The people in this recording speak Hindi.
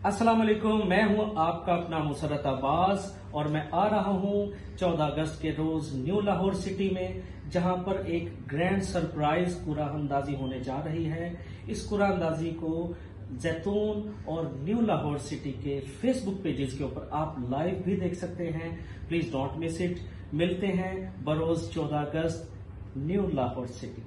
अस्सलाम वालेकुम मैं हूँ आपका अपना मुसरत अब्बास और मैं आ रहा हूँ 14 अगस्त के रोज न्यू लाहौर सिटी में, जहाँ पर एक ग्रैंड सरप्राइज़ कुरानंदाजी होने जा रही है। इस कुरानंदाजी को जैतून और न्यू लाहौर सिटी के फेसबुक पेजेस के ऊपर आप लाइव भी देख सकते हैं। प्लीज़ डॉट मिस इट मिलते हैं बरोज 14 अगस्त न्यू लाहौर सिटी।